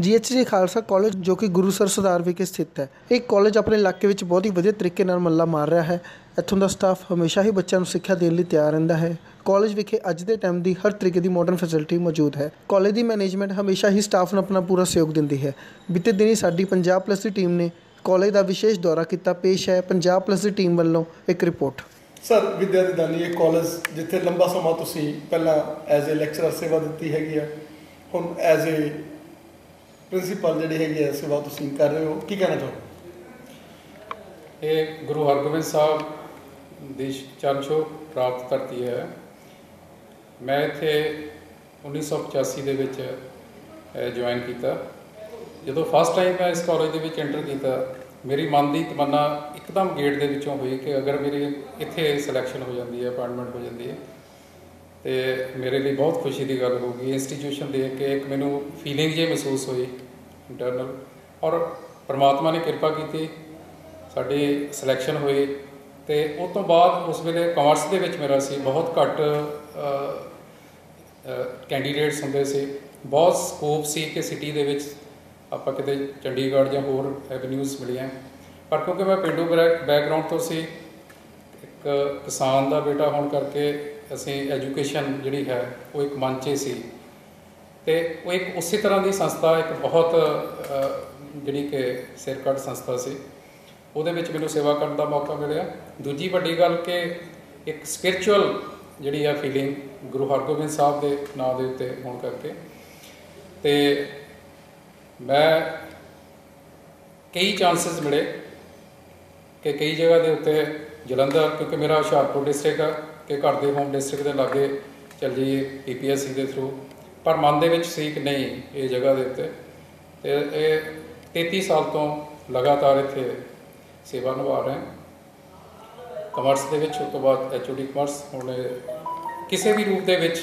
ਜੀਐਚਜੀ Khalsa college ਜੋ ਕਿ ਗੁਰੂਸਰ ਸੁਧਾਰ ਵਿਖੇ ਸਥਿਤ ਹੈ। ਇਹ ਕਾਲਜ ਆਪਣੇ ਇਲਾਕੇ ਵਿੱਚ ਬਹੁਤ ਹੀ ਵਧੀਆ ਤਰੀਕੇ ਨਾਲ ਮੱਲਾ ਮਾਰ ਰਿਹਾ ਹੈ। ਇੱਥੋਂ ਦਾ ਸਟਾਫ ਹਮੇਸ਼ਾ ਹੀ ਬੱਚਿਆਂ ਨੂੰ ਸਿੱਖਿਆ ਦੇਣ ਲਈ ਤਿਆਰ ਰਹਿੰਦਾ ਹੈ। ਕਾਲਜ ਵਿਖੇ ਅੱਜ ਦੇ ਟਾਈਮ ਦੀ ਹਰ ਤਰੀਕੇ ਦੀ ਮਾਡਰਨ ਫੈਸਿਲਿਟੀ ਮੌਜੂਦ ਹੈ। ਕਾਲਜ ਦੀ ਮੈਨੇਜਮੈਂਟ ਹਮੇਸ਼ਾ ਹੀ ਸਟਾਫ ਨੂੰ ਆਪਣਾ ਪੂਰਾ ਸਹਿਯੋਗ ਦਿੰਦੀ ਹੈ। ਬੀਤੇ ਦਿਨੀ ਸਾਡੀ ਪੰਜਾਬ ਪਲੱਸ ਦੀ ਟੀਮ ਨੇ ਕਾਲਜ ਦਾ ਵਿਸ਼ੇਸ਼ ਦੌਰਾ ਕੀਤਾ। ਪੇਸ਼ ਹੈ ਪੰਜਾਬ ਪਲੱਸ ਦੀ ਟੀਮ ਵੱਲੋਂ ਇੱਕ ਰਿਪੋਰਟ ਸਰ ਵਿਦਿਆ ਦੀ ਦਾਨੀ ਇਹ ਕਾਲਜ ਜਿੱਥੇ ਲੰਬਾ ਸਮਾਂ ਤੁਸੀਂ ਪਹਿਲਾਂ ਐਜ਼ ਅ ਲੈਕਚਰਰ ਸੇਵਾ ਦਿੱਤੀ ਹੈਗੀ ਆ, ਹੁਣ ਐਜ਼ ਅ ਪ੍ਰਿੰਸੀਪਲ ਜਿਹੜੀ ਹੈਗੀ ਆ, ਸੇਵਾ ਤੁਸੀਂ ਕਰ ਰਹੇ ਹੋ, ਕੀ ਕਹਿਣਾ ਚਾਹੋ ਇਹ ਗੁਰੂ ਹਰਗੋਬਿੰਦ ਸਾਹਿਬ ਦੀ ਚਰਨ ਛੋਹ ਪ੍ਰਾਪਤ ਧਰਤੀ ਹੈ। ਮੈਂ ਇੱਥੇ 1985 ਦੇ ਵਿੱਚ ਜੁਆਇਨ ਕੀਤਾ। ਜਦੋਂ ਫਸਟ ਟਾਈਮ ਮੈਂ ਇਸ ਕਾਲਜ ਦੇ ਵਿੱਚ ਐਂਟਰ ਕੀਤਾ, ਮੇਰੀ ਮਨ ਦੀ ਤਮੰਨਾ ਇੱਕਦਮ ਗੇਟ ਦੇ ਵਿੱਚੋਂ ਹੋਈ ਕਿ ਅਗਰ ਮੇਰੀ ਇੱਥੇ ਸਿਲੈਕਸ਼ਨ ਹੋ ਜਾਂਦੀ ਹੈ ਅਪਾਇੰਟਮੈਂਟ ਹੋ ਜਾਂਦੀ ਹੈ ਤੇ ਮੇਰੇ ਲਈ ਬਹੁਤ ਖੁਸ਼ੀ ਦੀ ਗੱਲ ਹੋ ਗਈ। ਇੰਸਟੀਟਿਊਸ਼ਨ ਦੇਖ ਕੇ ਇੱਕ ਮੈਨੂੰ ਫੀਲਿੰਗ ਜੇ ਮਹਿਸੂਸ ਹੋਈ ਇੰਟਰਨਲ ਔਰ ਪਰਮਾਤਮਾ ਨੇ ਕਿਰਪਾ ਕੀਤੀ, ਸਾਡੀ ਸਿਲੈਕਸ਼ਨ ਹੋਈ ਤੇ ਉਸ ਤੋਂ ਬਾਅਦ ਉਸ ਵੇਲੇ ਕਾਮਰਸ ਦੇ ਵਿੱਚ ਮੇਰਾ ਸੀ। ਬਹੁਤ ਘੱਟ ਕੈਂਡੀਡੇਟਸ ਹੁੰਦੇ ਸੀ। ਬਹੁਤ ਸਕੋਪ ਸੀ ਕਿ ਸਿਟੀ ਦੇ ਵਿੱਚ ਆਪਾਂ ਕਿਤੇ ਚੰਡੀਗੜ੍ਹ ਜਾਂ ਹੋਰ ਐਵਨਿਊਜ਼ ਮਿਲੀਆਂ। ਪਰ ਕਿਉਂਕਿ ਮੈਂ ਪਿੰਡੂ ਬੈਕਗ੍ਰਾਉਂਡ ਤੋਂ ਸੀ, ਇੱਕ ਕਿਸਾਨ ਦਾ ਬੇਟਾ ਹੋਣ ਕਰਕੇ ਅਸੀਂ ਐਜੂਕੇਸ਼ਨ ਜਿਹੜੀ ਹੈ ਉਹ ਇੱਕ ਮੰਚੇ ਸੀ। ਤੇ ਉਹ ਇੱਕ ਉਸੇ ਤਰ੍ਹਾਂ ਦੀ ਸੰਸਥਾ, ਇੱਕ ਬਹੁਤ ਜਿਹੜੀ ਕਿ ਸਿਰਕੱਢ ਸੰਸਥਾ ਸੀ। ਉਹਦੇ ਵਿੱਚ ਮੈਨੂੰ ਸੇਵਾ ਕਰਨ ਦਾ ਮੌਕਾ ਮਿਲਿਆ। ਦੂਜੀ ਵੱਡੀ ਗੱਲ ਕਿ ਇੱਕ ਸਪਿਰਚੁਅਲ ਜਿਹੜੀ ਆ ਫੀਲਿੰਗ ਗੁਰੂ ਹਰਗੋਬਿੰਦ ਸਾਹਿਬ ਦੇ ਨਾਮ ਦੇ ਉੱਤੇ ਹੋਣ ਕਰਕੇ। ਤੇ ਮੈਂ ਕਈ ਚਾਂਸਸ ਮਿਲੇ ਕਿ ਕਈ ਜਗ੍ਹਾ ਦੇ ਉੱਤੇ ਜਲੰਧਰ, ਕਿਉਂਕਿ ਮੇਰਾ ਹੁਸ਼ਿਆਰਪੁਰ ਡਿਸਟ੍ਰਿਕਟ ਆ। ਕਿ ਘਰ ਦੇ ਹੋਮ ਡਿਸਟ੍ਰਿਕਟ ਦੇ ਲਾਗੇ ਚੱਲ ਜਾਈਏ ਪੀਪੀਐਸਸੀ ਦੇ ਥਰੂ ਪਰ ਮਨ ਦੇ ਵਿੱਚ ਸੀ ਕਿ ਨਹੀਂ, ਇਹ ਜਗ੍ਹਾ ਦੇ ਉੱਤੇ। ਤੇ ਇਹ 33 ਸਾਲ ਤੋਂ ਲਗਾਤਾਰ ਇੱਥੇ ਸੇਵਾ ਨਿਭਾ ਰਹੇ ਕਮਰਸ ਦੇ ਵਿੱਚ, ਉਸ ਤੋਂ ਬਾਅਦ ਐਚਓਡੀ ਕਮਰਸ ਹੁਣ ਕਿਸੇ ਵੀ ਰੂਪ ਦੇ ਵਿੱਚ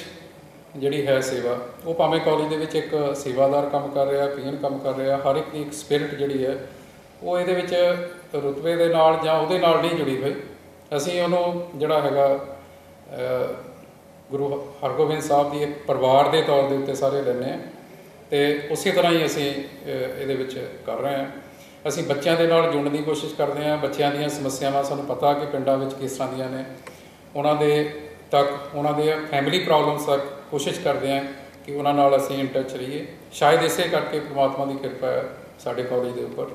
ਜਿਹੜੀ ਹੈ ਸੇਵਾ, ਉਹ ਭਾਵੇਂ ਕਾਲਜ ਦੇ ਵਿੱਚ ਇੱਕ ਸੇਵਾਦਾਰ ਕੰਮ ਕਰ ਰਿਹਾ ਪੀਐਨ ਕੰਮ ਕਰ ਰਿਹਾ, ਹਰ ਇੱਕ ਦੀ ਇੱਕ ਸਪਿਰਿਟ ਜਿਹੜੀ ਹੈ, ਉਹ ਇਹਦੇ ਵਿੱਚ ਰੁਤਬੇ ਦੇ ਨਾਲ ਜਾਂ ਉਹਦੇ ਨਾਲ ਨਹੀਂ ਜੁੜੀ ਹੋਈ। ਅਸੀਂ ਉਹਨੂੰ ਜਿਹੜਾ ਹੈਗਾ ਗੁਰੂ ਹਰਗੋਬਿੰਦ ਸਾਹਿਬ ਦੀ ਇੱਕ ਪਰਿਵਾਰ ਦੇ ਤੌਰ ਦੇ ਉੱਤੇ ਸਾਰੇ ਲੈਨੇ ਆ ਤੇ ਉਸੇ ਤਰ੍ਹਾਂ ਹੀ ਅਸੀਂ ਇਹਦੇ ਵਿੱਚ ਕਰ ਰਹੇ ਹਾਂ। ਅਸੀਂ ਬੱਚਿਆਂ ਦੇ ਨਾਲ ਜੁੜਨ ਦੀ ਕੋਸ਼ਿਸ਼ ਕਰਦੇ ਹਾਂ। ਬੱਚਿਆਂ ਦੀਆਂ ਸਮੱਸਿਆਵਾਂ ਸਾਨੂੰ ਪਤਾ ਕਿ ਪਿੰਡਾਂ ਵਿੱਚ ਕਿਸ ਤਰ੍ਹਾਂ ਦੀਆਂ ਨੇ। ਉਹਨਾਂ ਦੇ ਤੱਕ, ਉਹਨਾਂ ਦੇ ਫੈਮਿਲੀ ਪ੍ਰੋਬਲਮਸ ਤੱਕ ਕੋਸ਼ਿਸ਼ ਕਰਦੇ ਹਾਂ ਕਿ ਉਹਨਾਂ ਨਾਲ ਅਸੀਂ ਇਨ ਟੱਚ ਰਹੀਏ। ਸ਼ਾਇਦ ਇਸੇ ਕਰਕੇ ਪ੍ਰਮਾਤਮਾ ਦੀ ਕਿਰਪਾ ਹੈ ਸਾਡੇ ਕਾਲਜ ਦੇ ਉੱਪਰ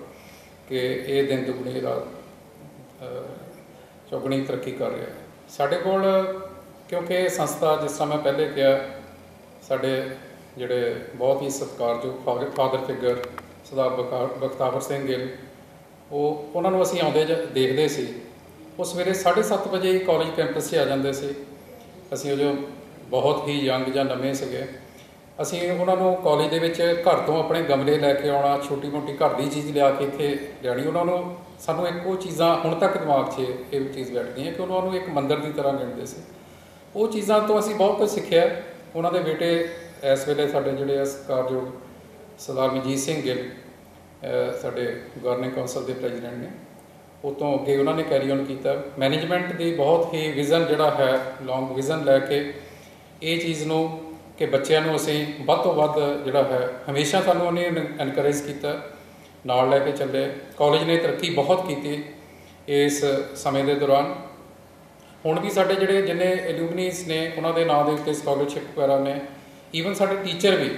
ਕਿ ਇਹ ਦਿਨ ਦੁਗਣੀ ਰਾਤ ਚੌਗਣੀ ਤਰੱਕੀ ਕਰ ਰਿਹਾ ਹੈ। ਸਾਡੇ ਕੋਲ ਕਿਉਂਕਿ ਇਹ ਸੰਸਥਾ ਜਿਸ ਤਰ੍ਹਾਂ ਮੈਂ ਪਹਿਲੇ ਕਿਹਾ, ਸਾਡੇ ਜਿਹੜੇ ਬਹੁਤ ਹੀ ਸਤਿਕਾਰਯੋਗ ਫਾਦਰ ਫਿਗਰ ਸਰਦਾਰ ਬਖਤਾਵਰ ਸਿੰਘ ਗਿੱਲ, ਉਹ, ਉਹਨਾਂ ਨੂੰ ਅਸੀਂ ਆਉਂਦੇ ਦੇਖਦੇ ਸੀ। ਉਸ ਵੇਲੇ 7:30 ਵਜੇ ਹੀ ਕਾਲਜ ਕੈਂਪਸ 'ਚ ਆ ਜਾਂਦੇ ਸੀ। ਅਸੀਂ ਉਹ ਜੋ ਬਹੁਤ ਹੀ ਯੰਗ ਜਾਂ ਨਵੇਂ ਸੀਗੇ। ਅਸੀਂ ਉਹਨਾਂ ਨੂੰ ਕਾਲਜ ਦੇ ਵਿੱਚ ਘਰ ਤੋਂ ਆਪਣੇ ਗਮਲੇ ਲੈ ਕੇ ਆਉਣਾ ਛੋਟੀ ਮੋਟੀ ਘਰ ਦੀ ਚੀਜ਼ ਲਿਆ ਕੇ ਇੱਥੇ ਲੈਣੀ ਉਹਨਾਂ ਨੂੰ ਸਾਨੂੰ ਇੱਕ ਉਹ ਚੀਜ਼ਾਂ ਹੁਣ ਤੱਕ ਦਿਮਾਗ 'ਚ ਇਹ ਚੀਜ਼ ਬੈਠ ਗਈਆਂ ਕਿ ਉਹਨਾਂ ਨੂੰ ਇੱਕ ਮੰਦਰ ਦੀ ਤਰ੍ਹਾਂ ਗਿਣਦੇ ਸੀ। ਉਹ ਚੀਜ਼ਾਂ ਤੋਂ ਅਸੀਂ ਬਹੁਤ ਕੁਝ ਸਿੱਖਿਆ। ਉਹਨਾਂ ਦੇ ਬੇਟੇ ਇਸ ਵੇਲੇ ਸਾਡੇ ਜਿਹੜੇ ਸਤਿਕਾਰਯੋਗ ਸਰਦਾਰ ਮਜੀਤ ਸਿੰਘ ਗਿੱਲ ਸਾਡੇ ਗਵਰਨਿੰਗ ਕਾਉਂਸਲ ਦੇ ਪ੍ਰੈਜ਼ੀਡੈਂਟ ਨੇ ਉਤੋਂ ਅੱਗੇ ਉਹਨਾਂ ਨੇ ਕੈਰੀ ਔਨ ਕੀਤਾ। ਮੈਨੇਜਮੈਂਟ ਦੀ ਬਹੁਤ ਹੀ ਵਿਜ਼ਨ ਜਿਹੜਾ ਹੈ ਲੌਂਗ ਵਿਜ਼ਨ ਲੈ ਕੇ ਇਹ ਚੀਜ਼ ਨੂੰ ਕਿ ਬੱਚਿਆਂ ਨੂੰ ਅਸੀਂ ਵੱਧ ਤੋਂ ਵੱਧ ਜਿਹੜਾ ਹੈ, ਹਮੇਸ਼ਾ ਸਾਨੂੰ ਉਹਨੇ ਐਨਕਰੇਜ ਕੀਤਾ, ਨਾਲ ਲੈ ਕੇ ਚੱਲੇ। ਕਾਲਜ ਨੇ ਤਰੱਕੀ ਬਹੁਤ ਕੀਤੀ ਇਸ ਸਮੇਂ ਦੇ ਦੌਰਾਨ। ਹੁਣ ਵੀ ਸਾਡੇ ਜਿਹੜੇ ਜਿੰਨੇ ਐਲੂਮਨੀਸ ਨੇ, ਉਹਨਾਂ ਦੇ ਨਾਂ ਦੇ ਉੱਤੇ ਸਕਾਲਰਸ਼ਿਪ ਵਗੈਰਾ ਨੇ ਈਵਨ ਸਾਡੇ ਟੀਚਰ ਵੀ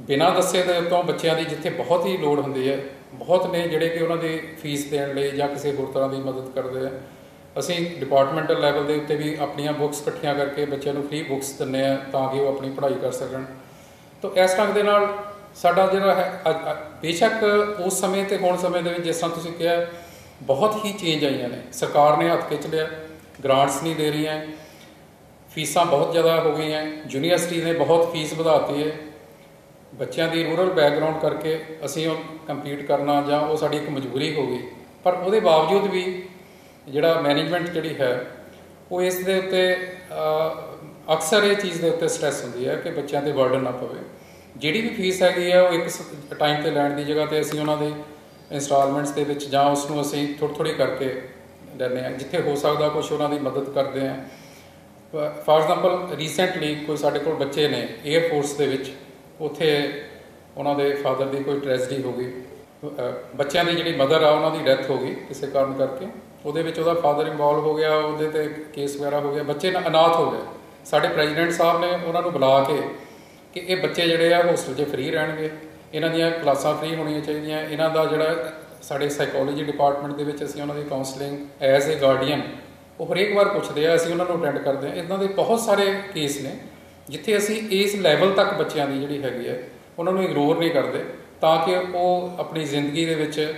ਬਿਨਾਂ ਦੱਸੇ ਦੇ ਤੋਂ ਬੱਚਿਆਂ ਦੀ ਜਿੱਥੇ ਬਹੁਤ ਹੀ ਲੋੜ ਹੁੰਦੀ ਹੈ, ਬਹੁਤ ਨੇ ਜਿਹੜੇ ਕਿ ਉਹਨਾਂ ਦੀ ਫੀਸ ਦੇਣ ਲਈ ਜਾਂ ਕਿਸੇ ਹੋਰ ਤਰ੍ਹਾਂ ਦੀ ਮਦਦ ਕਰਦੇ ਆ। ਅਸੀਂ ਡਿਪਾਰਟਮੈਂਟਲ ਲੈਵਲ ਦੇ ਉੱਤੇ ਵੀ ਆਪਣੀਆਂ ਬੁੱਕਸ ਇਕੱਠੀਆਂ ਕਰਕੇ ਬੱਚਿਆਂ ਨੂੰ ਫ੍ਰੀ ਬੁੱਕਸ ਦਿੰਨੇ ਆ ਤਾਂ ਕਿ ਉਹ ਆਪਣੀ ਪੜ੍ਹਾਈ ਕਰ ਸਕਣ। ਤਾਂ ਇਸ ਢੰਗ ਦੇ ਨਾਲ ਸਾਡਾ ਜਿਹੜਾ ਹੈ ਬੇਸ਼ੱਕ ਉਸ ਸਮੇਂ ਤੇ ਹੁਣ ਸਮੇਂ ਦੇ ਵਿੱਚ ਜਿਸ ਤਰ੍ਹਾਂ ਤੁਸੀਂ ਕਿਹਾ, ਬਹੁਤ ਹੀ ਚੇਂਜ ਆਈਆਂ ਨੇ। ਸਰਕਾਰ ਨੇ ਹੱਥ ਖਿੱਚ ਲਿਆ। ਗ੍ਰਾਂਟਸ ਨਹੀਂ ਦੇ ਰਹੀਆਂ, ਫੀਸਾਂ ਬਹੁਤ ਜ਼ਿਆਦਾ ਹੋ ਗਈਆਂ, ਯੂਨੀਵਰਸਿਟੀ ਨੇ ਬਹੁਤ ਫੀਸ ਵਧਾਤੀ ਹੈ। ਬੱਚਿਆਂ ਦੀ ਰੂਰਲ ਬੈਕਗ੍ਰਾਉਂਡ ਕਰਕੇ ਅਸੀਂ ਉਹ ਕੰਪੀਟ ਕਰਨਾ ਜਾਂ ਉਹ ਸਾਡੀ ਇੱਕ ਮਜਬੂਰੀ ਹੋ ਗਈ। ਪਰ ਉਹਦੇ ਬਾਵਜੂਦ ਵੀ ਜਿਹੜਾ ਮੈਨੇਜਮੈਂਟ ਜਿਹੜੀ ਹੈ, ਉਹ ਇਸ ਦੇ ਉੱਤੇ ਅਕਸਰ ਇਹ ਚੀਜ਼ ਦੇ ਉੱਤੇ ਸਟ੍ਰੈਸ ਹੁੰਦੀ ਹੈ ਕਿ ਬੱਚਿਆਂ ਤੇ ਬਰਡਨ ਨਾ ਪਵੇ। ਜਿਹੜੀ ਵੀ ਫੀਸ ਹੈਗੀ ਹੈ ਉਹ ਇੱਕ ਟਾਈਮ ਤੇ ਲੈਣ ਦੀ ਜਗ੍ਹਾ ਤੇ ਅਸੀਂ ਉਹਨਾਂ ਦੇ ਇਨਸਟਾਲਮੈਂਟਸ ਦੇ ਵਿੱਚ ਜਾਂ ਉਸ ਨੂੰ ਅਸੀਂ ਥੋੜੀ ਥੋੜੀ ਕਰਕੇ ਰਹਿੰਦੇ ਆ। ਜਿੱਥੇ ਹੋ ਸਕਦਾ ਕੁਝ ਉਹਨਾਂ ਦੀ ਮਦਦ ਕਰਦੇ ਆ। ਫਾਰ ਐਗਜ਼ਾਮਪਲ ਰੀਸੈਂਟਲੀ ਕੋਈ ਸਾਡੇ ਕੋਲ ਬੱਚੇ ਨੇ 에ਅਰ ਫੋਰਸ ਦੇ ਵਿੱਚ। ਉੱਥੇ ਉਹਨਾਂ ਦੇ ਫਾਦਰ ਦੀ ਕੋਈ ਟ੍ਰੈਜਡੀ ਹੋ ਗਈ। ਬੱਚਿਆਂ ਦੀ ਜਿਹੜੀ ਮਦਰ ਆ, ਉਹਨਾਂ ਦੀ ਡੈਥ ਹੋ ਗਈ ਕਿਸੇ ਕਾਰਨ ਕਰਕੇ। ਉਹਦੇ ਵਿੱਚ ਉਹਦਾ ਫਾਦਰ ਇਨਵੋਲਵ ਹੋ ਗਿਆ, ਉਹਦੇ ਤੇ ਕੇਸ ਵਗੈਰਾ ਹੋ ਗਿਆ। ਬੱਚੇ ਨਾ ਅਨਾਥ ਹੋ ਗਏ। ਸਾਡੇ ਪ੍ਰੈਜ਼ੀਡੈਂਟ ਸਾਹਿਬ ਨੇ ਉਹਨਾਂ ਨੂੰ ਬੁਲਾ ਕੇ ਕਿ ਇਹ ਬੱਚੇ ਜਿਹੜੇ ਆ ਹੋਸਟਲ 'ਚ ਫ੍ਰੀ ਰਹਿਣਗੇ। ਇਹਨਾਂ ਦੀਆਂ ਕਲਾਸਾਂ ਫ੍ਰੀ ਹੋਣੀਆਂ ਚਾਹੀਦੀਆਂ। ਇਹਨਾਂ ਦਾ ਜਿਹੜਾ ਸਾਡੇ ਸਾਈਕੋਲੋਜੀ ਡਿਪਾਰਟਮੈਂਟ ਦੇ ਵਿੱਚ ਅਸੀਂ ਉਹਨਾਂ ਦੀ ਕਾਉਂਸਲਿੰਗ ਐਜ਼ ਅ ਗਾਰਡੀਅਨ ਉਹ ਹਰੇਕ ਵਾਰ ਪੁੱਛਦੇ ਆ, ਅਸੀਂ ਉਹਨਾਂ ਨੂੰ ਅਟੈਂਡ ਕਰਦੇ ਆ। ਇਦਾਂ ਦੇ ਬਹੁਤ ਸਾਰੇ ਕੇਸ ਨੇ, ਜਿੱਥੇ ਅਸੀਂ ਇਸ ਲੈਵਲ ਤੱਕ ਬੱਚਿਆਂ ਦੀ ਜਿਹੜੀ ਹੈਗੀ ਹੈ, ਉਹਨਾਂ ਨੂੰ ਇਗਨੋਰ ਨਹੀਂ ਕਰਦੇ, ਤਾਂ ਕਿ ਉਹ ਆਪਣੀ ਜ਼ਿੰਦਗੀ ਦੇ ਵਿੱਚ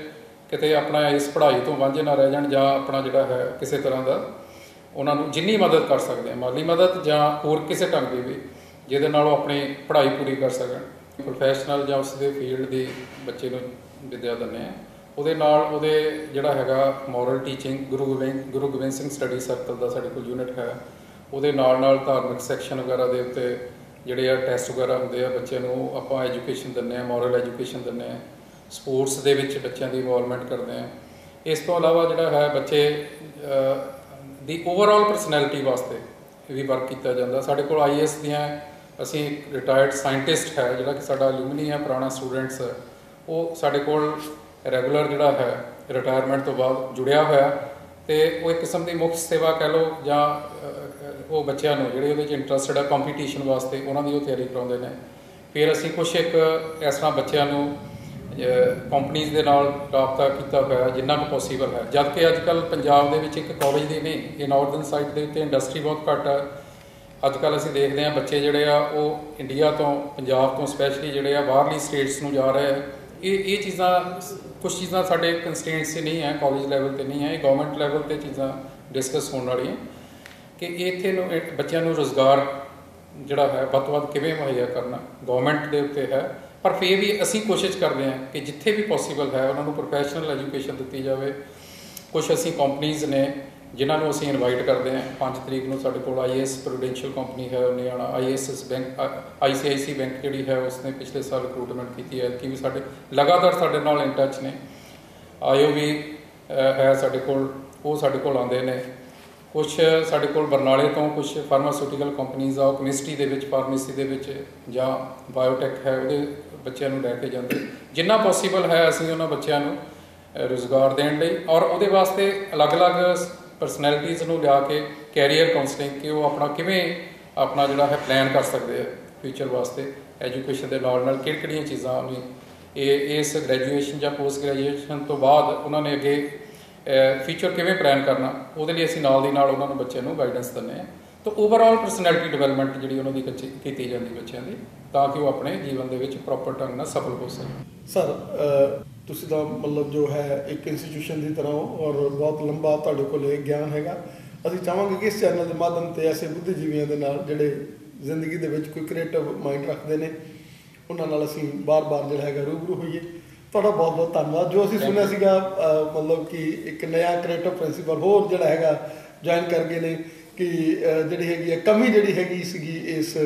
ਕਿਤੇ ਆਪਣਾ ਇਸ ਪੜ੍ਹਾਈ ਤੋਂ ਵਾਂਝੇ ਨਾ ਰਹਿ ਜਾਣ ਜਾਂ ਆਪਣਾ ਜਿਹੜਾ ਹੈ ਕਿਸੇ ਤਰ੍ਹਾਂ ਦਾ ਉਹਨਾਂ ਨੂੰ ਜਿੰਨੀ ਮਦਦ ਕਰ ਸਕਦੇ ਆ, ਮਾਲੀ ਮਦਦ ਜਾਂ ਹੋਰ ਕਿਸੇ ਢੰਗ ਦੀ ਵੀ, ਜਿਹਦੇ ਨਾਲ ਉਹ ਆਪਣੀ ਪੜ੍ਹਾਈ ਪੂਰੀ ਕਰ ਸਕਣ। ਪ੍ਰੋਫੈਸ਼ਨਲ ਜਾਂ ਉਸ ਦੇ ਫੀਲਡ ਦੀ ਬੱਚੇ ਨੂੰ ਵਿਦਿਆ ਦਿੰਦੇ ਆ। ਉਹਦੇ ਨਾਲ ਉਹਦੇ ਜਿਹੜਾ ਹੈਗਾ moral teaching Guru Gobind Guru Gobind Singh study circle ਦਾ ਸਾਡੇ ਕੋਲ ਯੂਨਿਟ ਹੈ। ਉਹਦੇ ਨਾਲ ਨਾਲ ਧਾਰਮਿਕ ਸੈਕਸ਼ਨ ਵਗੈਰਾ ਦੇ ਉੱਤੇ ਜਿਹੜੇ ਆ ਟੈਸਟ ਵਗੈਰਾ ਹੁੰਦੇ ਆ, ਬੱਚਿਆਂ ਨੂੰ ਆਪਾਂ ਐਜੂਕੇਸ਼ਨ ਦਿੰਦੇ ਆ ਮੋਰਲ ਐਜੂਕੇਸ਼ਨ ਦਿੰਦੇ ਆ ਸਪੋਰਟਸ ਦੇ ਵਿੱਚ ਬੱਚਿਆਂ ਦੀ ਇਨਵੋਲਵਮੈਂਟ ਕਰਦੇ ਆ ਇਸ ਤੋਂ ਇਲਾਵਾ ਜਿਹੜਾ ਹੈ ਬੱਚੇ ਦੀ ਓਵਰਆਲ ਪਰਸਨੈਲਿਟੀ ਵਾਸਤੇ ਵੀ ਵਰਕ ਕੀਤਾ ਜਾਂਦਾ। ਸਾਡੇ ਕੋਲ ਆਈਐਸ ਦੀਆਂ ਅਸੀਂ ਰਿਟਾਇਰਡ ਸਾਇੰਟਿਸਟ ਹੈ, ਜਿਹੜਾ ਕਿ ਸਾਡਾ ਐਲੂਮਨੀ ਹੈ, ਪੁਰਾਣਾ ਸਟੂਡੈਂਟਸ ਉਹ ਸਾਡੇ ਕੋਲ ਰੈਗੂਲਰ ਜਿਹੜਾ ਹੈ ਰਿਟਾਇਰਮੈਂਟ ਤੋਂ ਬਾਅਦ ਜੁੜਿਆ ਹੋਇਆ, ਤੇ ਉਹ ਇੱਕ ਕਿਸਮ ਦੀ ਮੁੱਖ ਸੇਵਾ ਕਹਿ ਲਓ ਜਾਂ ਉਹ ਬੱਚਿਆਂ ਨੂੰ ਜਿਹੜੇ ਉਹਦੇ 'ਚ ਇੰਟਰਸਟਡ ਆ ਕੰਪੀਟੀਸ਼ਨ ਵਾਸਤੇ, ਉਹਨਾਂ ਦੀ ਉਹ ਤਿਆਰੀ ਕਰਾਉਂਦੇ ਨੇ। ਫਿਰ ਅਸੀਂ ਕੁਝ ਇੱਕ ਇਸ ਤਰ੍ਹਾਂ ਬੱਚਿਆਂ ਨੂੰ ਕੰਪਨੀਆਂ ਦੇ ਨਾਲ ਰਾਬਤਾ ਕੀਤਾ ਹੋਇਆ ਜਿੰਨਾ ਕੁ ਪੋਸੀਬਲ ਹੈ। ਜਦ ਕਿ ਅੱਜ ਕੱਲ ਪੰਜਾਬ ਦੇ ਵਿੱਚ ਇੱਕ ਕਾਲਜ ਦੀ ਨਹੀਂ, ਇਹ ਨਾਰਥਰਨ ਸਾਈਡ ਦੇ ਉੱਤੇ ਇੰਡਸਟਰੀ ਬਹੁਤ ਘੱਟ ਹੈ। ਅੱਜ ਕੱਲ ਅਸੀਂ ਦੇਖਦੇ ਹਾਂ ਬੱਚੇ ਜਿਹੜੇ ਆ, ਉਹ ਇੰਡੀਆ ਤੋਂ, ਪੰਜਾਬ ਤੋਂ ਸਪੈਸ਼ਲੀ ਜਿਹੜੇ ਆ, ਬਾਹਰਲੀ ਸਟੇਟਸ ਨੂੰ ਜਾ ਰਹੇ ਆ। ਇਹ ਇਹ ਚੀਜ਼ਾਂ ਕੁਝ ਚੀਜ਼ਾਂ ਸਾਡੇ ਕੰਸਟ੍ਰੇਂਟਸ 'ਚ ਨਹੀਂ ਹੈ ਕਾਲਜ ਲੈਵਲ ਤੇ ਨਹੀਂ ਹੈ, ਇਹ ਗਵਰਨਮੈਂਟ ਲੈਵਲ ਤੇ ਚੀਜ਼ਾਂ ਡਿਸਕਸ ਹੋਣ ਵਾਲੀਆਂ। ਕਿ ਇੱਥੇ ਨੂੰ ਬੱਚਿਆਂ ਨੂੰ ਰੋਜ਼ਗਾਰ ਜਿਹੜਾ ਹੈ, ਵੱਧ ਤੋਂ ਵੱਧ ਕਿਵੇਂ ਮੁਹੱਈਆ ਕਰਨਾ ਗਵਰਨਮੈਂਟ ਦੇ ਉੱਤੇ ਹੈ। ਪਰ ਫਿਰ ਵੀ ਅਸੀਂ ਕੋਸ਼ਿਸ਼ ਕਰਦੇ ਹਾਂ ਕਿ ਜਿੱਥੇ ਵੀ ਪੋਸੀਬਲ ਹੈ, ਉਹਨਾਂ ਨੂੰ ਪ੍ਰੋਫੈਸ਼ਨਲ ਐਜੂਕੇਸ਼ਨ ਦਿੱਤੀ ਜਾਵੇ। ਕੁਝ ਅਸੀਂ ਕੰਪਨੀਆਂ ਨੇ ਜਿਨ੍ਹਾਂ ਨੂੰ ਅਸੀਂ ਇਨਵਾਈਟ ਕਰਦੇ ਹਾਂ 5 ਤਰੀਕ ਨੂੰ ਸਾਡੇ ਕੋਲ ਆਈਐਸ ਪ੍ਰੋਡੈਂਸ਼ੀਅਲ ਕੰਪਨੀ ਹੈ ਉਹਨੇ ਆਣਾ ਆਈਐਸਐਸ ਬੈਂਕ ਆਈਸੀਆਈਸੀ ਬੈਂਕ ਜਿਹੜੀ ਹੈ ਉਸਨੇ ਪਿਛਲੇ ਸਾਲ ਰਿਕਰੂਟਮੈਂਟ ਕੀਤੀ ਹੈ। ਕਿ ਵੀ ਸਾਡੇ ਲਗਾਤਾਰ ਸਾਡੇ ਨਾਲ ਇਨ ਟੱਚ ਨੇ। ਆਇਓ ਵੀ ਹੈ ਸਾਡੇ ਕੋਲ ਉਹ ਸਾਡੇ ਕੋਲ ਆਉਂਦੇ ਨੇ। ਕੁਝ ਸਾਡੇ ਕੋਲ ਬਰਨਾਲੇ ਤੋਂ ਕੁਝ ਫਾਰਮਾਸਿਊਟੀਕਲ ਕੰਪਨੀਆਂ ਆ ਉਹ ਕੈਮਿਸਟਰੀ ਦੇ ਵਿੱਚ ਫਾਰਮੇਸੀ ਦੇ ਵਿੱਚ ਜਾਂ ਬਾਇਓਟੈਕ ਹੈ ਉਹਦੇ ਬੱਚਿਆਂ ਨੂੰ ਲੈ ਕੇ ਜਾਂਦੇ। ਜਿੰਨਾ ਪੋਸੀਬਲ ਹੈ ਅਸੀਂ ਉਹਨਾਂ ਬੱਚਿਆਂ ਨੂੰ ਅ, ਰੁਜ਼ਗਾਰ ਦੇਣ ਲਈ। ਔਰ ਉਹਦੇ ਵਾਸਤੇ ਅਲੱਗ-ਅਲੱਗ ਪਰਸਨੈਲਿਟੀਜ਼ ਨੂੰ ਲਿਆ ਕੇ ਕੈਰੀਅਰ ਕਾਉਂਸਲਿੰਗ ਕਿ ਉਹ ਆਪਣਾ ਕਿਵੇਂ ਆਪਣਾ ਜਿਹੜਾ ਹੈ ਪਲਾਨ ਕਰ ਸਕਦੇ ਆ ਫਿਊਚਰ ਵਾਸਤੇ ਐਜੂਕੇਸ਼ਨ ਦੇ ਨਾਲ ਨਾਲ ਕਿਹੜੀਆਂ ਚੀਜ਼ਾਂ ਨੂੰ। ਇਹ, ਇਸ ਗ੍ਰੈਜੂਏਸ਼ਨ ਜਾਂ ਪੋਸਟ ਗ੍ਰੈਜੂਏਸ਼ਨ ਤੋਂ ਬਾਅਦ ਉਹਨਾਂ ਨੇ ਅੱਗੇ ਫਿਊਚਰ ਕਿਵੇਂ ਪਲਾਨ ਕਰਨਾ, ਉਹਦੇ ਲਈ ਅਸੀਂ ਨਾਲ ਦੀ ਨਾਲ ਉਹਨਾਂ ਨੂੰ ਬੱਚਿਆਂ ਨੂੰ ਗਾਈਡੈਂਸ ਦਿੰਦੇ ਹਾਂ। ਤਾਂ ਓਵਰਆਲ ਪਰਸਨੈਲਿਟੀ ਡਿਵੈਲਪਮੈਂਟ ਜਿਹੜੀ ਉਹਨਾਂ ਦੀ ਕੀਤੀ ਜਾਂਦੀ ਬੱਚਿਆਂ ਦੀ ਤਾਂ ਕਿ ਉਹ ਆਪਣੇ ਜੀਵਨ ਦੇ ਵਿੱਚ ਪ੍ਰੋਪਰ ਢੰਗ ਨਾਲ ਸਫਲ ਹੋ ਸਕਣ। ਸਰ ਤੁਸੀਂ ਤਾਂ ਮਤਲਬ ਜੋ ਹੈ ਇੱਕ ਇੰਸਟੀਟਿਊਸ਼ਨ ਦੀ ਤਰ੍ਹਾਂ ਹੋ ਔਰ ਬਹੁਤ ਲੰਬਾ ਤੁਹਾਡੇ ਕੋਲ ਇਹ ਗਿਆਨ ਹੈਗਾ। ਅਸੀਂ ਚਾਹਾਂਗੇ ਕਿ ਇਸ ਚੈਨਲ ਦੇ ਮਾਧਿਅਮ ਤੇ ਐਸੇ ਬੁੱਧੀਜੀਵੀਆਂ ਦੇ ਨਾਲ ਜਿਹੜੇ ਜ਼ਿੰਦਗੀ ਦੇ ਵਿੱਚ ਕੋਈ ਕ੍ਰੀਏਟਿਵ ਮਾਈਂਡ ਰੱਖਦੇ ਨੇ ਉਹਨਾਂ ਨਾਲ ਅਸੀਂ ਬਾਰ-ਬਾਰ ਜਿਹੜਾ ਹੈਗਾ ਰੂਬਰੂ ਹੋਈਏ। ਤੁਹਾਡਾ ਬਹੁਤ-ਬਹੁਤ ਧੰਨਵਾਦ। ਜੋ ਅਸੀਂ ਸੁਣਿਆ ਸੀਗਾ ਮਤਲਬ ਕਿ ਇੱਕ ਨਵਾਂ ਕ੍ਰੀਏਟਿਵ ਪ੍ਰਿੰਸੀਪਲ ਹੋਰ ਜਿਹੜਾ ਹੈਗਾ ਜੁਆਇਨ ਕਰ ਗਏ ਨੇ। ਕਿ ਜਿਹੜੀ ਹੈਗੀ ਹੈ ਕਮੀ ਜਿਹੜੀ ਹੈਗੀ ਸੀਗੀ ਇਸ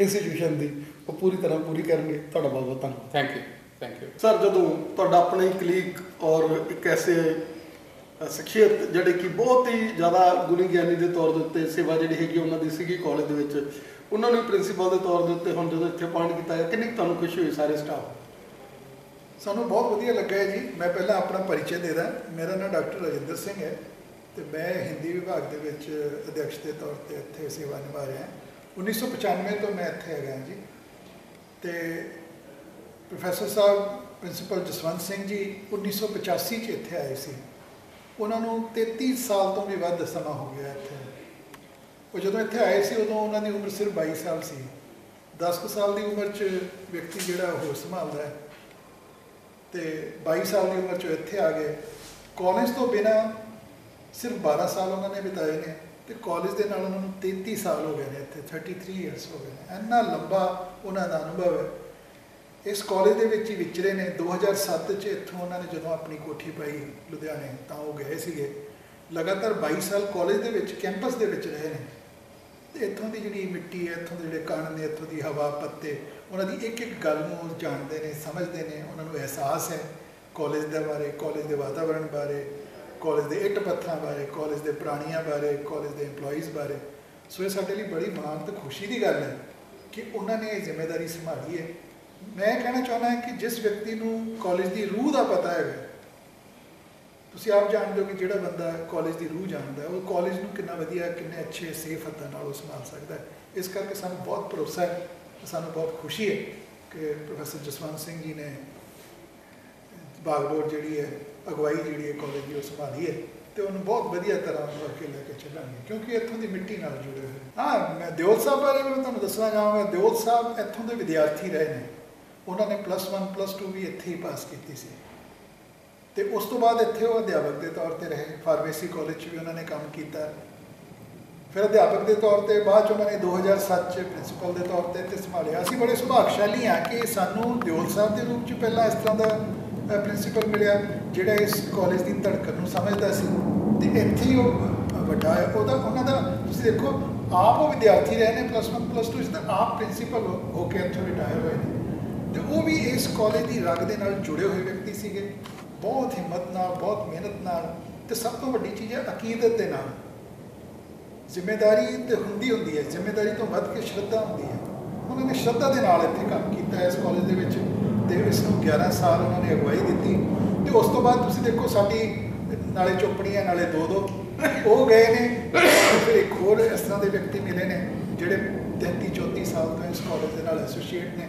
ਇੰਸਟੀਟਿਊਸ਼ਨ ਦੀ ਉਹ ਪੂਰੀ ਤਰ੍ਹਾਂ ਪੂਰੀ ਕਰਨਗੇ। ਤੁਹਾਡਾ ਬਹੁਤ-ਬਹੁਤ ਧੰਨਵਾਦ। Thank you thank you sir ਜਦੋਂ ਤੁਹਾਡਾ ਆਪਣਾ ਹੀ ਕਲੀਗ ਔਰ ਇੱਕ ਐਸੇ ਅ, ਸ਼ਖਸੀਅਤ ਜਿਹੜੇ ਕਿ ਬਹੁਤ ਹੀ ਜ਼ਿਆਦਾ ਗੁਣੀ ਗਿਆਨੀ ਦੇ ਤੌਰ ਦੇ ਉੱਤੇ ਸੇਵਾ ਜਿਹੜੀ ਹੈਗੀ ਉਹਨਾਂ ਦੀ ਸੀਗੀ ਕਾਲਜ ਦੇ ਵਿੱਚ ਉਹਨਾਂ ਨੂੰ ਪ੍ਰਿੰਸੀਪਲ ਦੇ ਤੌਰ ਦੇ ਉੱਤੇ ਹੁਣ ਜਦੋਂ ਇੱਥੇ ਅਪਾਇੰਟ ਕੀਤਾ ਗਿਆ ਕਿੰਨੀ ਕੁ ਤੁਹਾਨੂੰ ਖੁਸ਼ੀ ਹੋਈ ਸਾਰੇ ਸਟਾਫ ਸਾਨੂੰ ਬਹੁਤ ਵਧੀਆ ਲੱਗਾ ਹੈ ਜੀ। ਮੈਂ ਪਹਿਲਾਂ ਆਪਣਾ ਪਰਿਚੈ ਦੇ ਦਾਂ। ਮੇਰਾ ਨਾਮ ਡਾਕਟਰ ਰਜਿੰਦਰ ਸਿੰਘ ਹੈ। ਤੇ ਮੈਂ ਹਿੰਦੀ ਵਿਭਾਗ ਦੇ ਵਿੱਚ ਅਧਿਕਸ਼ ਦੇ ਤੌਰ ਤੇ ਇੱਥੇ ਸੇਵਾ ਨਿਭਾ ਰਿਹਾ 1995 ਤੋਂ ਮੈਂ ਇੱਥੇ ਹੈਗਾ ਜੀ। ਤੇ ਪ੍ਰੋਫੈਸਰ ਸਾਹਿਬ, ਪ੍ਰਿੰਸੀਪਲ ਜਸਵੰਤ ਸਿੰਘ ਜੀ 1985 ਚ ਇੱਥੇ ਆਏ ਸੀ। ਉਹਨਾਂ ਨੂੰ 33 ਸਾਲ ਤੋਂ ਵੀ ਵੱਧ ਸਮਾਂ ਹੋ ਗਿਆ ਇੱਥੇ। ਉਹ ਜਦੋਂ ਇੱਥੇ ਆਏ ਸੀ, ਉਦੋਂ ਉਹਨਾਂ ਦੀ ਉਮਰ ਸਿਰਫ 22 ਸਾਲ ਸੀ। 10 ਕੁ ਸਾਲ ਦੀ ਉਮਰ 'ਚ ਵਿਅਕਤੀ ਜਿਹੜਾ ਹੋਰ ਸੰਭਾਲਦਾ ਹੈ। ਤੇ 22 ਸਾਲ ਦੀ ਉਮਰ 'ਚ ਇੱਥੇ ਆ ਗਏ। ਕਾਲਜ ਤੋਂ ਬਿਨਾ ਸਿਰਫ 12 ਸਾਲ ਉਹਨਾਂ ਨੇ ਬਿਤਾਏ ਨੇ ਤੇ ਕਾਲਜ ਦੇ ਨਾਲ ਉਹਨਾਂ ਨੂੰ 33 ਸਾਲ ਹੋ ਗਏ ਨੇ ਇੱਥੇ 33 ਇਅਰਸ ਹੋ ਗਏ ਨੇ। ਇੰਨਾ ਲੰਬਾ ਉਹਨਾਂ ਦਾ ਅਨੁਭਵ ਹੈ। ਇਸ ਕਾਲਜ ਦੇ ਵਿੱਚ ਹੀ ਵਿਚਰੇ ਨੇ। 2007 ਚ ਇੱਥੋਂ ਉਹਨਾਂ ਨੇ ਜਦੋਂ ਆਪਣੀ ਕੋਠੀ ਪਾਈ ਲੁਧਿਆਣੇ, ਤਾਂ ਉਹ ਗਏ ਸੀਗੇ। ਲਗਾਤਾਰ 22 ਸਾਲ ਕਾਲਜ ਦੇ ਵਿੱਚ ਕੈਂਪਸ ਦੇ ਵਿੱਚ ਰਹੇ ਨੇ। ਤੇ ਇੱਥੋਂ ਦੀ ਜਿਹੜੀ ਮਿੱਟੀ ਹੈ, ਇੱਥੋਂ ਦੇ ਜਿਹੜੇ ਕਣ ਨੇ, ਇੱਥੋਂ ਦੀ ਹਵਾ, ਪੱਤੇ, ਉਹਨਾਂ ਦੀ ਇੱਕ ਇੱਕ ਗੱਲ ਨੂੰ ਉਹ ਜਾਣਦੇ ਨੇ, ਸਮਝਦੇ ਨੇ। ਉਹਨਾਂ ਨੂੰ ਅਹਿਸਾਸ ਹੈ ਕਾਲਜ ਦੇ ਬਾਰੇ ਕਾਲਜ ਦੇ ਵਾਤਾਵਰਣ ਬਾਰੇ। ਕਾਲਜ ਦੇ ਇੱਟ ਪੱਥਰਾਂ ਬਾਰੇ, ਕਾਲਜ ਦੇ ਪ੍ਰਾਣੀਆਂ ਬਾਰੇ, ਕਾਲਜ ਦੇ EMPLOYEES ਬਾਰੇ। ਸੋ ਇਹ ਸਾਡੇ ਲਈ ਬੜੀ ਮਾਣ ਤੇ ਖੁਸ਼ੀ ਦੀ ਗੱਲ ਹੈ ਕਿ ਉਹਨਾਂ ਨੇ ਇਹ ਜ਼ਿੰਮੇਵਾਰੀ ਸੰਭਾਲੀ ਹੈ। ਮੈਂ ਕਹਿਣਾ ਚਾਹੁੰਦਾ ਹਾਂ ਕਿ ਜਿਸ ਵਿਅਕਤੀ ਨੂੰ ਕਾਲਜ ਦੀ ਰੂਹ ਦਾ ਪਤਾ ਹੈਗਾ ਤੁਸੀਂ ਆਪ ਜਾਣਦੇ ਹੋ ਕਿ ਜਿਹੜਾ ਬੰਦਾ ਕਾਲਜ ਦੀ ਰੂਹ ਜਾਣਦਾ ਉਹ ਕਾਲਜ ਨੂੰ ਕਿੰਨਾ ਵਧੀਆ, ਕਿੰਨੇ ਅੱਛੇ ਸੇਫ ਹੱਥਾਂ ਨਾਲ ਉਹ ਸੰਭਾਲ ਸਕਦਾ ਹੈ। ਇਸ ਕਰਕੇ ਸਾਨੂੰ ਬਹੁਤ ਭਰੋਸਾ ਹੈ ਸਾਨੂੰ ਬਹੁਤ ਖੁਸ਼ੀ ਹੈ ਕਿ ਪ੍ਰੋਫੈਸਰ ਜਸਵੰਤ ਸਿੰਘ ਜੀ ਨੇ ਬਾਗਡੋਰ ਜਿਹੜੀ ਹੈ ਅਗਵਾਈ ਜਿਹੜੀ ਹੈ ਕਾਲਜ ਦੀ, ਉਹ ਸੰਭਾਲੀ ਹੈ ਤੇ ਉਹਨੂੰ ਬਹੁਤ ਵਧੀਆ ਤਰ੍ਹਾਂ ਉਹ ਅੱਗੇ ਲੈ ਕੇ ਚੱਲਾਂਗੇ, ਕਿਉਂਕਿ ਇੱਥੋਂ ਦੀ ਮਿੱਟੀ ਨਾਲ ਜੁੜੇ ਹੋਏ ਹਾਂ, ਮੈਂ ਦਿਓਲ ਸਾਹਿਬ ਬਾਰੇ ਵੀ ਮੈਂ ਤੁਹਾਨੂੰ ਦੱਸਣਾ ਚਾਹਾਂਗਾ। ਦਿਓਲ ਸਾਹਿਬ ਇੱਥੋਂ ਦੇ ਵਿਦਿਆਰਥੀ ਰਹੇ ਨੇ। ਉਹਨਾਂ ਨੇ ਪਲੱਸ 1 ਪਲੱਸ 2 ਵੀ ਇੱਥੇ ਹੀ ਪਾਸ ਕੀਤੀ ਸੀ। ਤੇ ਉਸ ਤੋਂ ਬਾਅਦ ਇੱਥੇ ਉਹ ਅਧਿਆਪਕ ਦੇ ਤੌਰ ਤੇ ਰਹੇ। ਫਾਰਮੇਸੀ ਕਾਲਜ 'ਚ ਵੀ ਉਹਨਾਂ ਨੇ ਕੰਮ ਕੀਤਾ। ਫਿਰ ਅਧਿਆਪਕ ਦੇ ਤੌਰ ਤੇ ਬਾਅਦ 'ਚ ਉਹਨਾਂ ਨੇ 2007 ਚ ਪ੍ਰਿੰਸੀਪਲ ਦੇ ਤੌਰ ਤੇ ਇੱਥੇ ਸੰਭਾਲਿਆ। ਅਸੀਂ ਬੜੇ ਸੁਭਾਗਸ਼ਾਲੀ ਹਾਂ ਕਿ ਸਾਨੂੰ ਦਿਓਲ ਸਾਹਿਬ ਦੇ ਰੂਪ 'ਚ ਪਹਿਲਾਂ ਇਸ ਤਰ੍ਹਾਂ ਦਾ ਪ੍ਰਿੰਸੀਪਲ ਮਿਲਿਆ, ਜਿਹੜਾ ਇਸ ਕਾਲਜ ਦੀ ਧੜਕਣ ਨੂੰ ਸਮਝਦਾ ਸੀ। ਤੇ ਇੱਥੇ ਹੀ ਉਹ ਵੱਡਾ ਹੈ ਉਹਦਾ, ਉਹਨਾਂ ਦਾ, ਤੁਸੀਂ ਦੇਖੋ, ਆਪ ਉਹ ਵਿਦਿਆਰਥੀ ਰਹੇ ਨੇ ਪਲੱਸ 1 ਪਲੱਸ 2 ਇਸ ਦਾ ਆਪ ਪ੍ਰਿੰਸੀਪਲ ਹੋ ਕੇ ਇੱਥੋਂ ਰਿਟਾਇਰ ਹੋਏ ਨੇ। ਤੇ ਉਹ ਵੀ ਇਸ ਕਾਲਜ ਦੀ ਰਗ ਦੇ ਨਾਲ ਜੁੜੇ ਹੋਏ ਵਿਅਕਤੀ ਸੀਗੇ। ਬਹੁਤ ਹਿੰਮਤ ਨਾਲ, ਬਹੁਤ ਮਿਹਨਤ ਨਾਲ ਤੇ ਸਭ ਤੋਂ ਵੱਡੀ ਚੀਜ਼ ਹੈ ਅਕੀਦਤ ਦੇ ਨਾਲ। ਜ਼ਿੰਮੇਵਾਰੀ ਤੇ ਹੁੰਦੀ ਹੁੰਦੀ ਹੈ। ਜ਼ਿੰਮੇਵਾਰੀ ਤੋਂ ਵੱਧ ਕੇ ਸ਼ਰਧਾ ਹੁੰਦੀ ਹੈ। ਉਹਨਾਂ ਨੇ ਸ਼ਰਧਾ ਦੇ ਨਾਲ ਇੱਥੇ ਕੰਮ ਕੀਤਾ ਇਸ ਕਾਲਜ ਦੇ ਵਿੱਚ ਤੇ ਇਸ ਨੂੰ 11 ਸਾਲ ਉਹਨਾਂ ਨੇ ਅਗਵਾਈ ਦਿੱਤੀ ਤੇ ਉਸ ਤੋਂ ਬਾਅਦ ਤੁਸੀਂ ਦੇਖੋ ਸਾਡੀ ਨਾਲੇ ਚੋਪੜੀਆਂ, ਨਾਲੇ ਦੋ ਦੋ, ਉਹ ਗਏ ਨੇ ਫਿਰ ਇੱਕ ਹੋਰ ਇਸ ਤਰ੍ਹਾਂ ਦੇ ਵਿਅਕਤੀ ਮਿਲੇ ਨੇ ਜਿਹੜੇ 33 34 ਸਾਲ ਤੋਂ ਇਸ ਕਾਲਜ ਦੇ ਨਾਲ ਐਸੋਸੀਏਟ ਨੇ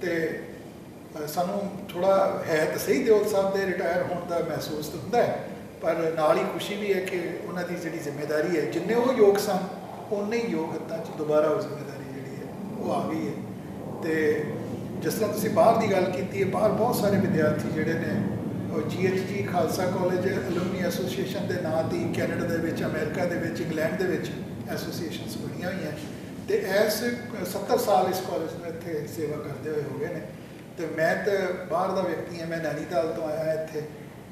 ਤੇ ਸਾਨੂੰ ਥੋੜਾ ਹੈ ਤਾਂ ਸਹੀ ਦਿਓਲ ਸਾਹਿਬ ਦੇ ਰਿਟਾਇਰ ਹੋਣ ਦਾ ਮਹਿਸੂਸ ਤਾਂ ਹੁੰਦਾ ਹੈ, ਪਰ ਨਾਲ ਹੀ ਖੁਸ਼ੀ ਵੀ ਹੈ ਕਿ ਉਹਨਾਂ ਦੀ ਜਿਹੜੀ ਜ਼ਿੰਮੇਵਾਰੀ ਹੈ, ਜਿੰਨੇ ਉਹ ਯੋਗ ਸਨ ਉਨੇ ਹੀ ਯੋਗ ਹੱਥਾਂ 'ਚ ਦੁਬਾਰਾ ਉਹ ਜ਼ਿੰਮੇਵਾਰੀ ਉਹ ਆ ਗਈ ਹੈ। ਤੇ ਜਿਸ ਤਰ੍ਹਾਂ ਤੁਸੀਂ ਬਾਹਰ ਦੀ ਗੱਲ ਕੀਤੀ ਹੈ, ਬਾਹਰ ਬਹੁਤ ਸਾਰੇ ਵਿਦਿਆਰਥੀ ਜਿਹੜੇ ਨੇ, ਉਹ GHG Khalsa college alumni association ਦੇ ਨਾਂ ਤੇ ਕੈਨੇਡਾ ਦੇ ਵਿੱਚ, ਅਮਰੀਕਾ ਦੇ ਵਿੱਚ, ਇੰਗਲੈਂਡ ਦੇ ਵਿੱਚ ਐਸੋਸੀਏਸ਼ਨਸ ਬਣੀਆਂ ਹੋਈਆਂ। ਤੇ ਐਸ 70 ਸਾਲ ਇਸ ਕਾਲਜ ਨੂੰ ਇੱਥੇ ਸੇਵਾ ਕਰਦੇ ਹੋਏ ਹੋ ਗਏ ਨੇ। ਤੇ ਮੈਂ ਤਾਂ ਬਾਹਰ ਦਾ ਵਿਅਕਤੀ ਹਾਂ, ਮੈਂ ਨੈਨੀਤਾਲ ਤੋਂ ਆਇਆ ਇੱਥੇ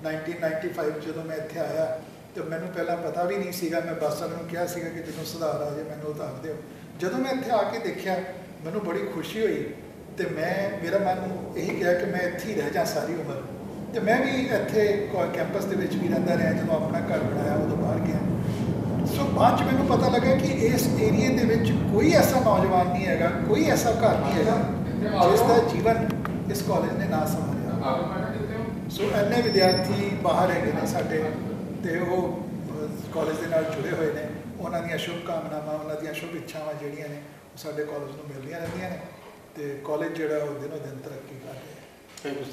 1995 ਜਦੋਂ ਮੈਂ ਇੱਥੇ ਆਇਆ। ਤੇ ਮੈਨੂੰ ਪਹਿਲਾਂ ਪਤਾ ਵੀ ਨਹੀਂ ਸੀਗਾ, ਮੈਂ ਬੱਸ ਨੂੰ ਕਿਹਾ ਸੀਗਾ ਕਿ ਜਦੋਂ ਸੁਧਾਰ ਆ ਜਾਏ, ਮੈਨੂੰ ਉਤਾਰ ਦਿਓ। ਜਦੋਂ ਮੈਂ ਇੱਥੇ ਆ ਕੇ ਦੇਖਿਆ, ਮੈਨੂੰ ਬੜੀ ਖੁਸ਼ੀ ਹੋਈ ਤੇ ਮੈਂ, ਮੇਰਾ ਮਨ ਇਹੀ ਕਿਹਾ ਕਿ ਮੈਂ ਇੱਥੇ ਹੀ ਰਹਿ ਜਾ ਸਾਰੀ ਉਮਰ। ਤੇ ਮੈਂ ਵੀ ਇੱਥੇ ਕੈਂਪਸ ਦੇ ਵਿੱਚ ਵੀ ਰਹਿੰਦਾ ਰਿਹਾ, ਜਦੋਂ ਆਪਣਾ ਘਰ ਬਣਾਇਆ, ਉਦੋਂ ਬਾਹਰ ਗਿਆ। ਸੋ ਬਾਅਦ ਚ ਮੈਨੂੰ ਪਤਾ ਲੱਗਾ ਕਿ ਇਸ ਏਰੀਏ ਦੇ ਵਿੱਚ ਕੋਈ ਐਸਾ ਨੌਜਵਾਨ ਨਹੀਂ ਹੈਗਾ, ਕੋਈ ਐਸਾ ਘਰ ਨਹੀਂ ਹੈਗਾ, ਜਿਸ ਦਾ ਜੀਵਨ ਇਸ ਕਾਲਜ ਨੇ ਨਾ ਸੰਭਾਲਿਆ। ਸੋ ਇੰਨੇ ਵਿਦਿਆਰਥੀ ਬਾਹਰ ਹੈਗੇ ਨੇ ਸਾਡੇ, ਤੇ ਉਹ ਕਾਲਜ ਦੇ ਨਾਲ ਜੁੜੇ ਹੋਏ ਨੇ। ਉਹਨਾਂ ਦੀਆਂ ਸ਼ੁਭ ਕਾਮਨਾਵਾਂ ਉਹਨਾਂ ਦੀਆਂ ਸ਼ੁਭ ਇੱਛਾਵਾਂ ਜਿਹੜੀਆਂ ਨੇ, ਉਹ ਸਾਡੇ ਕਾਲਜ ਨੂੰ ਮਿਲਦੀਆਂ ਰਹਿੰਦੀਆਂ ਨੇ ਤੇ ਕਾਲਜ ਜਿਹੜਾ ਉਹ ਦਿਨੋ ਦਿਨ ਤਰੱਕੀ ਕਰ ਰਿਹਾ ਹੈ। Thank you